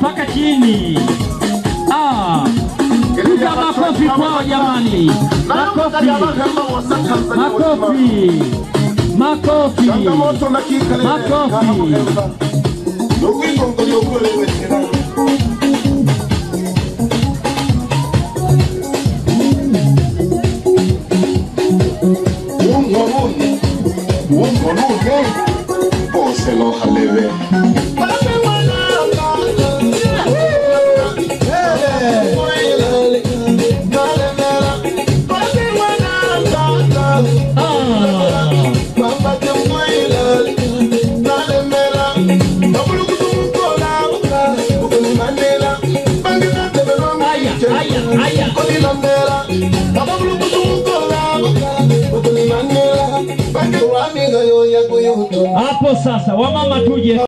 mpaka chini. Ah, piga makofi kwao jamani, makofi, makofi, makofi, Makofi. n'ubwitonzi bwokurebekera wumva bune wumva bune bose nohalebe hapo sasa, wamama tuje.